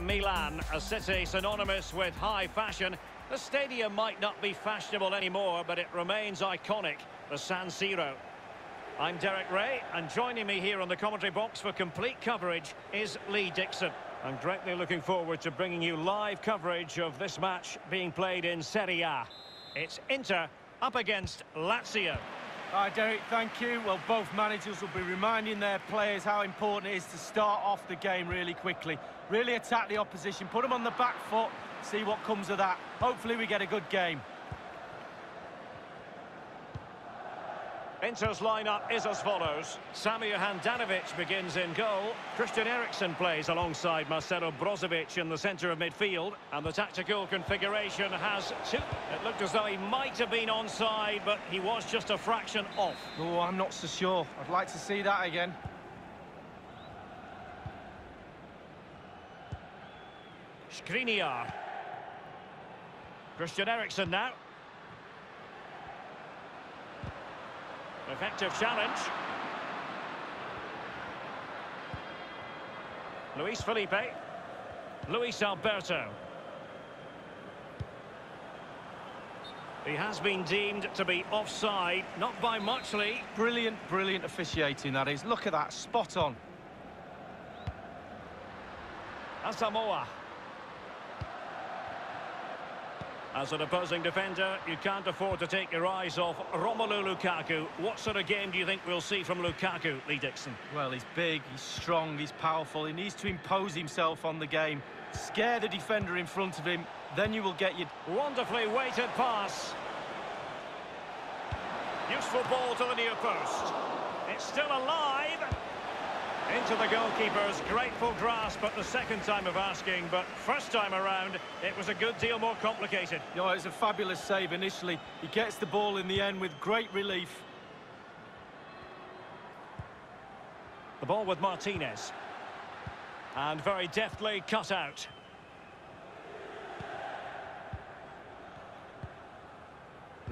Milan, a city synonymous with high fashion. The stadium might not be fashionable anymore, but it remains iconic, the San Siro. I'm Derek Ray, and joining me here on the commentary box for complete coverage is Lee Dixon. I'm greatly looking forward to bringing you live coverage of this match being played in Serie A. It's Inter up against Lazio. Hi, Derek, thank you. Well, both managers will be reminding their players how important it is to start off the game really quickly. Really attack the opposition, put them on the back foot, see what comes of that. Hopefully we get a good game. Inter's lineup is as follows. Samir Handanovic begins in goal. Christian Eriksen plays alongside Marcelo Brozovic in the centre of midfield. And the tactical configuration has two. It looked as though he might have been onside, but he was just a fraction off. Oh, I'm not so sure. I'd like to see that again. Skriniar. Christian Eriksen now. Effective challenge. Luis Felipe. Luis Alberto. He has been deemed to be offside, not by much, Lee. Brilliant, brilliant officiating, that is. Look at that, spot on. Asamoah. As an opposing defender, you can't afford to take your eyes off Romelu Lukaku. What sort of game do you think we'll see from Lukaku, Lee Dixon? Well, he's big, he's strong, he's powerful. He needs to impose himself on the game. Scare the defender in front of him, then you will get your... Wonderfully weighted pass. Useful ball to the near post. It's still alive. Into the goalkeeper's grateful grasp at the second time of asking, but first time around, it was a good deal more complicated. You know, it was a fabulous save initially. He gets the ball in the end with great relief. The ball with Martinez. And very deftly cut out.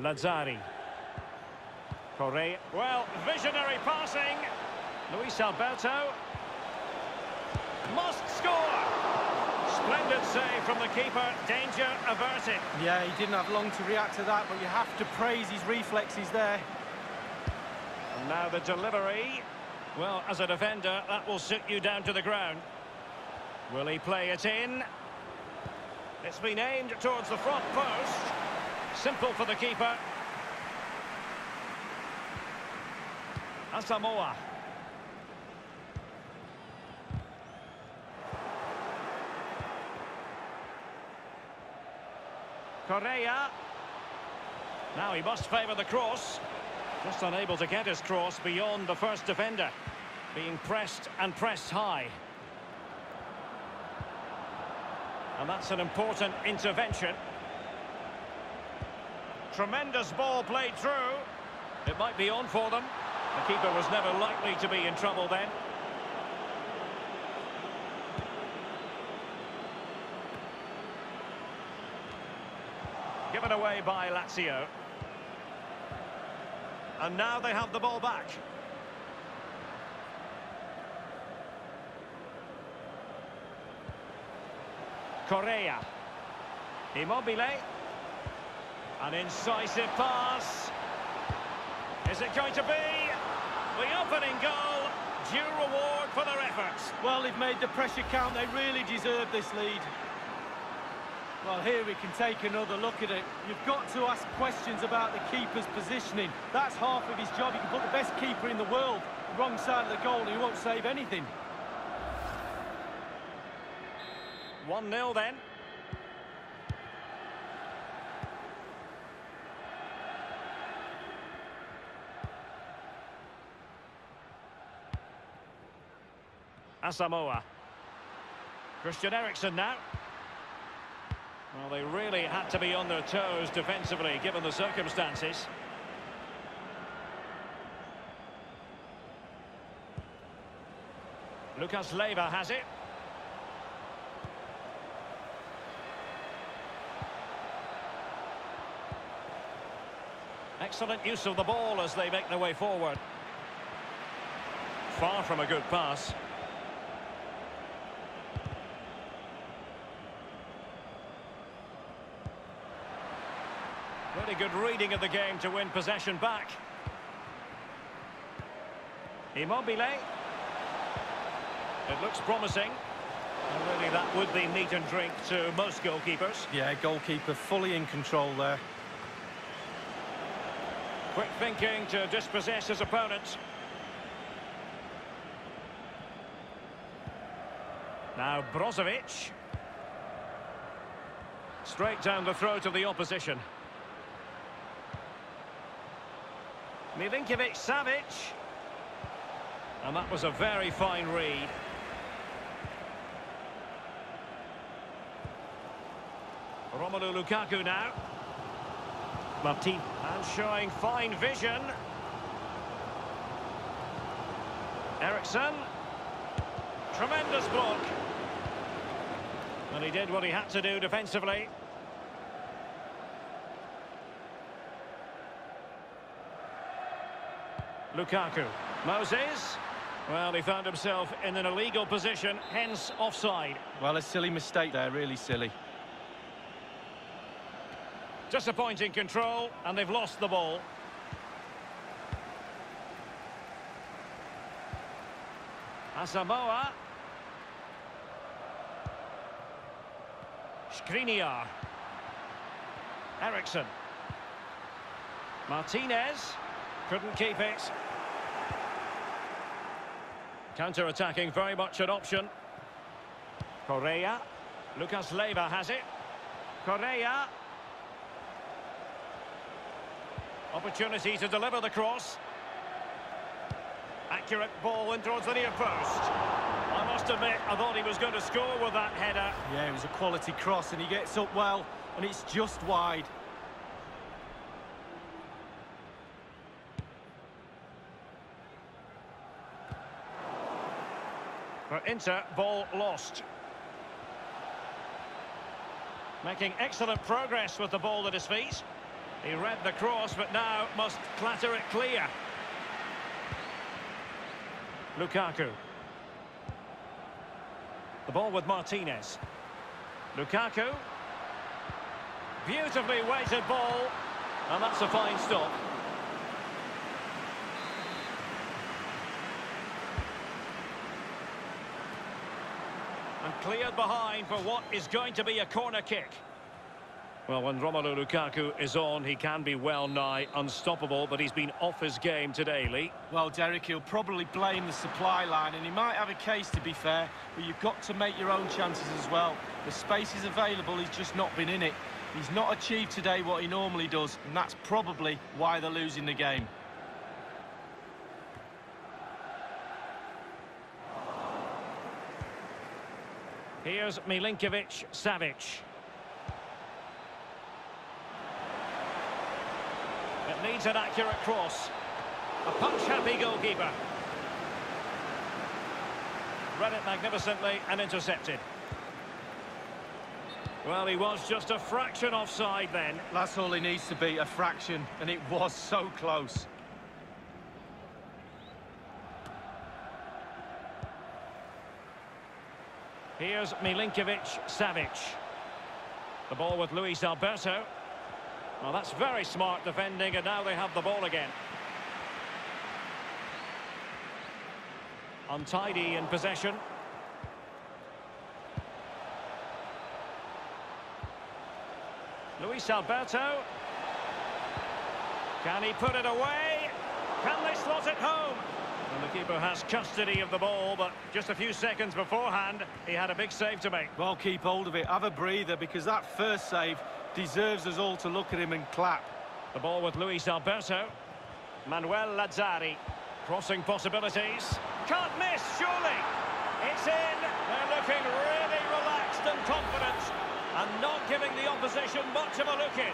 Lazzari. Correa. Well, visionary passing. Luis Alberto. Must score! Splendid save from the keeper. Danger averted. Yeah, he didn't have long to react to that, but you have to praise his reflexes there. And now the delivery. Well, as a defender, that will sit you down to the ground. Will he play it in? It's been aimed towards the front post. Simple for the keeper. Asamoah. Correa. Now he must favour the cross. Just unable to get his cross beyond the first defender. Being pressed and pressed high. And that's an important intervention. Tremendous ball played through. It might be on for them. The keeper was never likely to be in trouble then. Given away by Lazio. And now they have the ball back. Correa. Immobile. An incisive pass. Is it going to be the opening goal? Due reward for their efforts. Well, they've made the pressure count. They really deserve this lead. Well, here we can take another look at it. You've got to ask questions about the keeper's positioning. That's half of his job. You can put the best keeper in the world wrong side of the goal and he won't save anything. 1-0 then. Asamoah. Christian Eriksen now. Well, they really had to be on their toes defensively, given the circumstances. Lucas Leiva has it. Excellent use of the ball as they make their way forward. Far from a good pass. Really good reading of the game to win possession back. Immobile. It looks promising. And really, that would be meat and drink to most goalkeepers. Yeah, goalkeeper fully in control there. Quick thinking to dispossess his opponent. Now Brozovic. Straight down the throat of the opposition. Milinkovic Savic. And that was a very fine read. Romelu Lukaku now. Martin. And showing fine vision. Eriksen. Tremendous block. And he did what he had to do defensively. Lukaku. Moses. Well, he found himself in an illegal position, hence offside. Well, a silly mistake there, really silly. Disappointing control, and they've lost the ball. Asamoah. Skriniar. Eriksen. Martinez. Couldn't keep it. Counter-attacking, very much an option. Correa. Lucas Leiva has it. Correa. Opportunity to deliver the cross. Accurate ball in towards the near post. I must admit, I thought he was going to score with that header. Yeah, it was a quality cross and he gets up well and it's just wide. For Inter, ball lost. Making excellent progress with the ball at his feet. He read the cross, but now must clatter it clear. Lukaku. The ball with Martinez. Lukaku. Beautifully weighted ball. And that's a fine stop. Cleared behind for what is going to be a corner kick. Well, when Romelu Lukaku is on, he can be well nigh unstoppable, but he's been off his game today, Lee. Well, Derek, he'll probably blame the supply line, and he might have a case, to be fair, but you've got to make your own chances as well. The space is available, he's just not been in it. He's not achieved today what he normally does, and that's probably why they're losing the game. Here's Milinkovic Savic. It needs an accurate cross. A punch-happy goalkeeper. Read it magnificently and intercepted. Well, he was just a fraction offside then. That's all he needs to be, a fraction, and it was so close. Here's Milinkovic Savic. The ball with Luis Alberto. Well, that's very smart defending, and now they have the ball again. Untidy in possession. Luis Alberto. Can he put it away? Can they slot it home? And the keeper has custody of the ball, but just a few seconds beforehand, he had a big save to make. Well, keep hold of it, have a breather, because that first save deserves us all to look at him and clap. The ball with Luis Alberto. Manuel Lazzari. Crossing possibilities. Can't miss, surely. It's in. They're looking really relaxed and confident. And not giving the opposition much of a look in.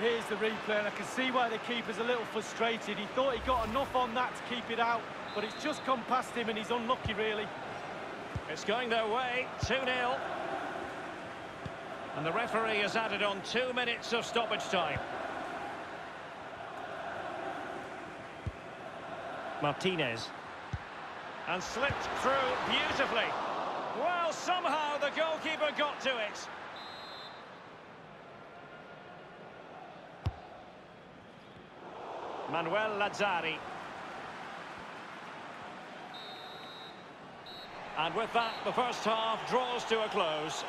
Here's the replay, and I can see why the keeper's a little frustrated. He thought he got enough on that to keep it out, but it's just come past him, and he's unlucky, really. It's going their way. 2-0. And the referee has added on two minutes of stoppage time. Martinez. And slipped through beautifully. Well, somehow the goalkeeper got to it. Manuel Lazzari. And with that, the first half draws to a close.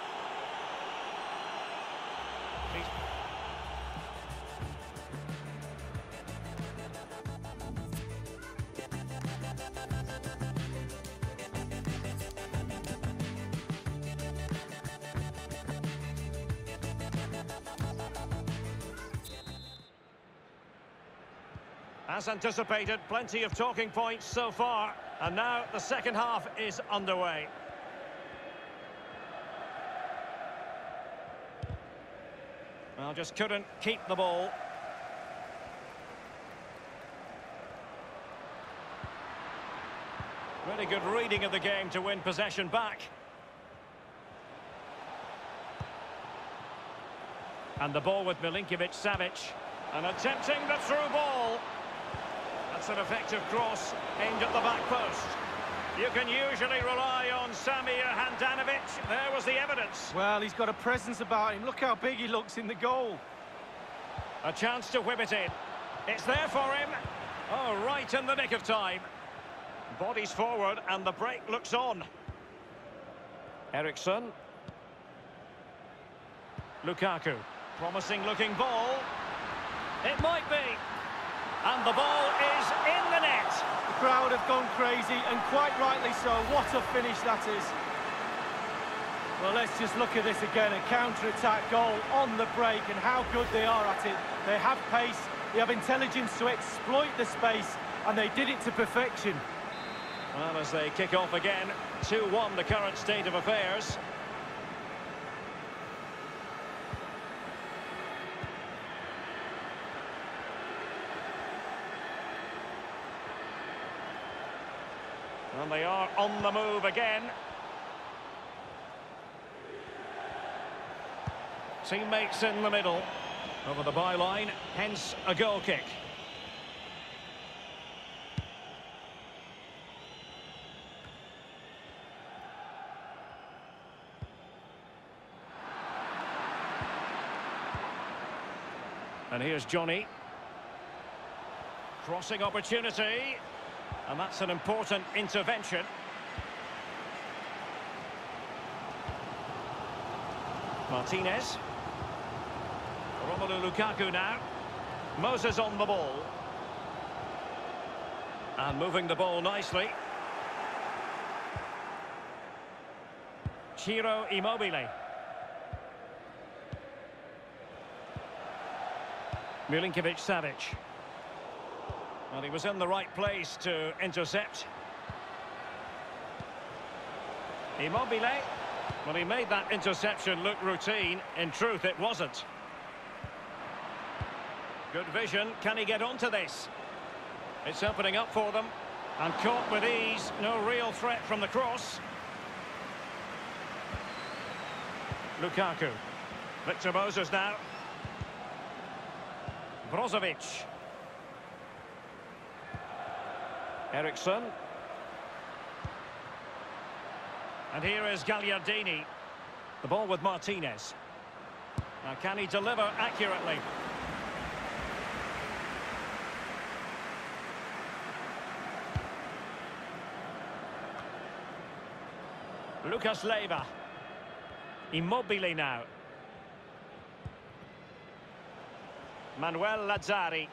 Anticipated, plenty of talking points so far. And now the second half is underway. Well, just couldn't keep the ball. Really good reading of the game to win possession back. And the ball with Milinkovic Savic. And attempting the through ball. That's an effective cross aimed at the back post. You can usually rely on Samir Handanovic. There was the evidence. Well, he's got a presence about him. Look how big he looks in the goal. A chance to whip it in. It's there for him. Oh, right in the nick of time. Bodies forward and the break looks on. Eriksen. Lukaku. Promising looking ball. It might be. And the ball is in the net. The crowd have gone crazy, and quite rightly so. What a finish that is. Well, let's just look at this again. A counter-attack goal on the break, and how good they are at it. They have pace, they have intelligence to exploit the space, and they did it to perfection. Well, as they kick off again, 2-1 the current state of affairs. And they are on the move again. Teammates in the middle. Over the byline, hence a goal kick. And here's Johnny. Crossing opportunity. And that's an important intervention. Martinez. Romelu Lukaku now. Moses on the ball. And moving the ball nicely. Ciro Immobile. Milinkovic Savic. Well, he was in the right place to intercept. Immobile. Well, he made that interception look routine. In truth, it wasn't. Good vision. Can he get onto this? It's opening up for them. And caught with ease. No real threat from the cross. Lukaku. Victor Moses now. Brozovic. Eriksen. And here is Gagliardini. The ball with Martinez. Now can he deliver accurately? Lucas Leiva. Immobile now. Manuel Lazzari.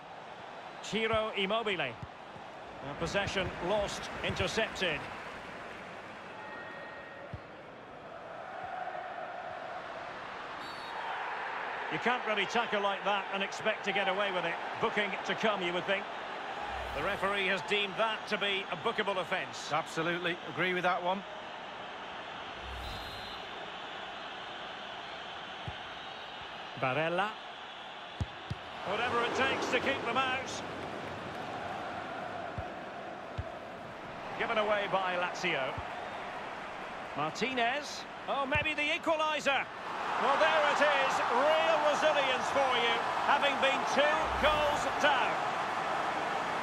Ciro Immobile. Now possession lost, intercepted. You can't really tackle like that and expect to get away with it. Booking to come, you would think. The referee has deemed that to be a bookable offence. Absolutely, agree with that one. Barella. Whatever it takes to keep them out. Given away by Lazio. Martinez. Oh, maybe the equaliser. Well, there it is. Real resilience for you, having been two goals down.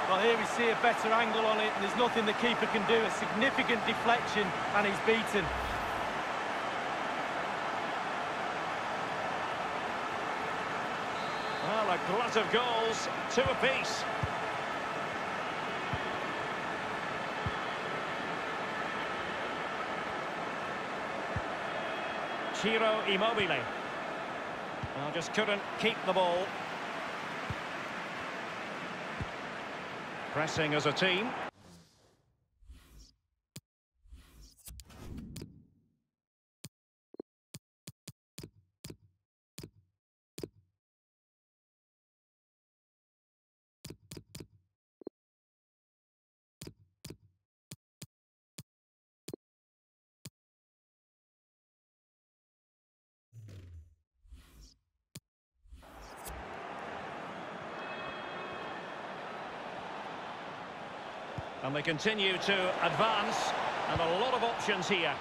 Well, here we see a better angle on it, and there's nothing the keeper can do. A significant deflection, and he's beaten. Well, a glut of goals, two apiece. Ciro Immobile. Well, just couldn't keep the ball. Pressing as a team. And they continue to advance, and a lot of options here.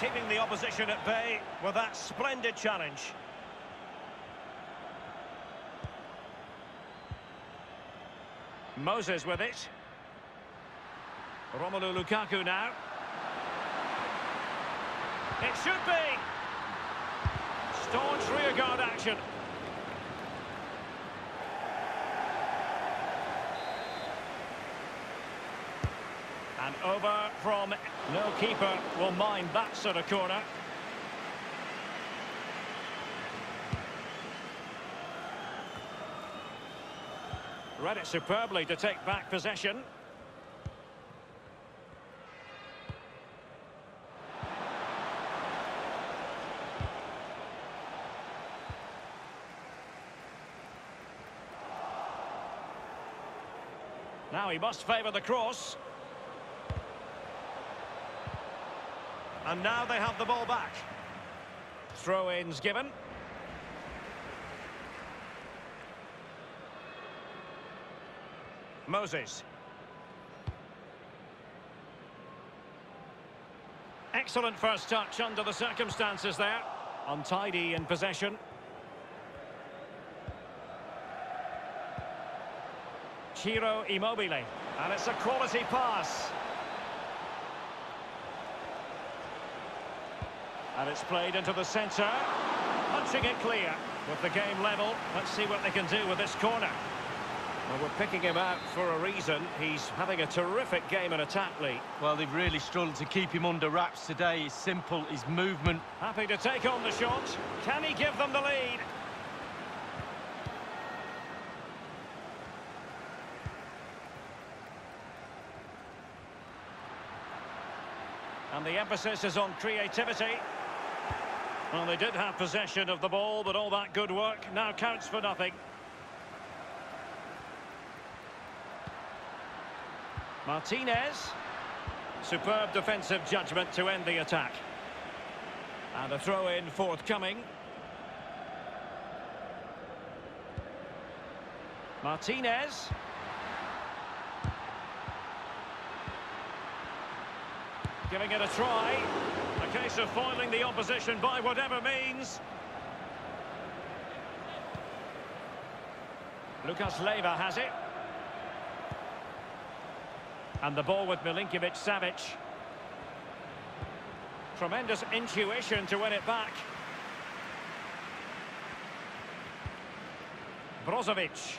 Keeping the opposition at bay with that splendid challenge. Moses with it. Romelu Lukaku now. It should be. Staunch rearguard action. And over from no keeper will mind that sort of corner. Read it superbly to take back possession. Now he must favour the cross. And now they have the ball back. Throw-ins given. Moses. Excellent first touch under the circumstances there. Untidy in possession. Ciro Immobile. And it's a quality pass. And it's played into the centre. Punching it clear. With the game level, let's see what they can do with this corner. Well, we're picking him out for a reason. He's having a terrific game in attack, Lee. Well, they've really struggled to keep him under wraps today. He's simple, his movement. Happy to take on the shot. Can he give them the lead? And the emphasis is on creativity. Well, they did have possession of the ball, but all that good work now counts for nothing. Martinez. Superb defensive judgment to end the attack. And a throw-in forthcoming. Martinez. Giving it a try. Case of foiling the opposition by whatever means. Lucas Leiva has it. And the ball with Milinkovic Savic. Tremendous intuition to win it back. Brozovic.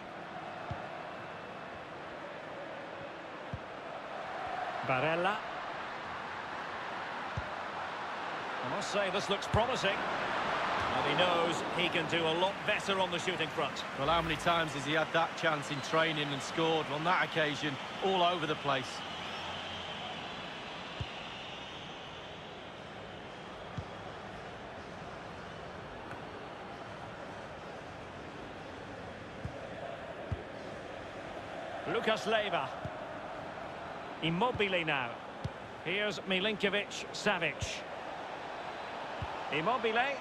Barella. I must say, this looks promising. And he knows he can do a lot better on the shooting front. Well, how many times has he had that chance in training and scored? On that occasion, all over the place. Lucas Leiva. Immobile now. Here's Milinkovic Savic. Immobile.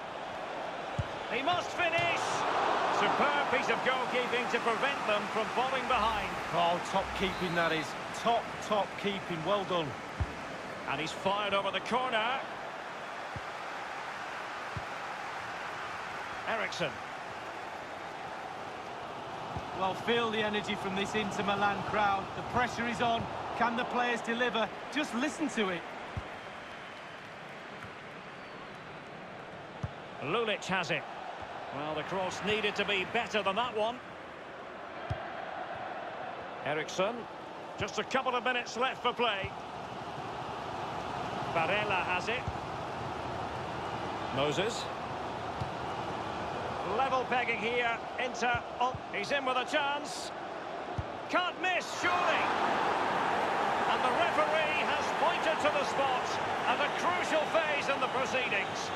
He must finish! Superb piece of goalkeeping to prevent them from falling behind. Oh, top keeping that is. Top, top keeping. Well done. And he's fired over the corner. Eriksen. Well, feel the energy from this Inter Milan crowd. The pressure is on. Can the players deliver? Just listen to it. Lulic has it. Well, the cross needed to be better than that one. Eriksen. Just a couple of minutes left for play. Barella has it. Moses. Level pegging here. Inter. Oh, he's in with a chance. Can't miss, surely. And the referee has pointed to the spot at a crucial phase in the proceedings.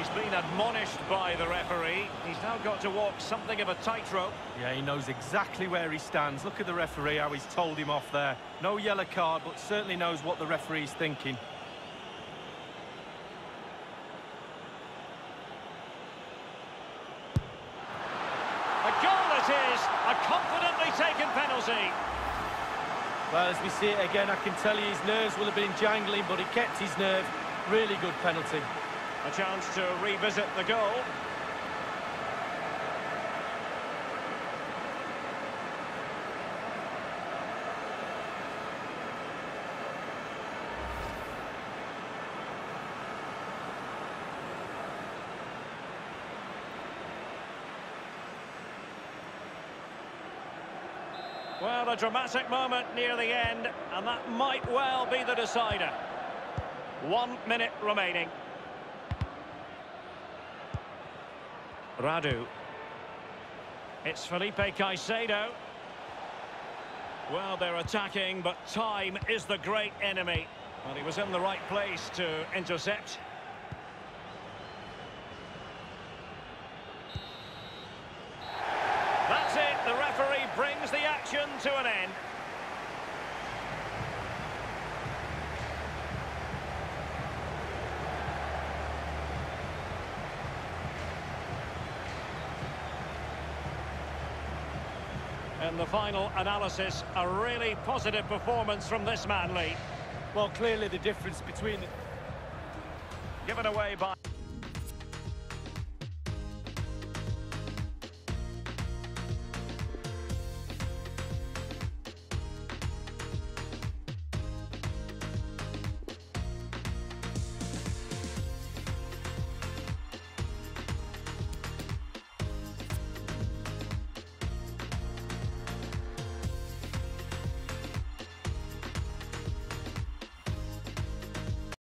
He's been admonished by the referee. He's now got to walk something of a tightrope. Yeah, he knows exactly where he stands. Look at the referee, how he's told him off there. No yellow card, but certainly knows what the referee's thinking. A goal it is, a confidently taken penalty. Well, as we see it again, I can tell you his nerves will have been jangling, but he kept his nerve. Really good penalty. A chance to revisit the goal. Well, a dramatic moment near the end, and that might well be the decider. One minute remaining. Radu. It's Felipe Caicedo. Well, they're attacking, but time is the great enemy. And he was in the right place to intercept. That's it. The referee brings the action to an end. In the final analysis, a really positive performance from this man, Lee. Well, clearly the difference between... Given away by...